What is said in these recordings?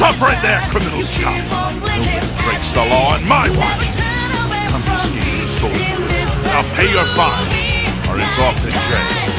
Stop right there, criminal scum! Nobody breaks the law on my watch! Confiscating the stolen goods. Now pay your fine, or it's off to jail.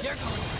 Stay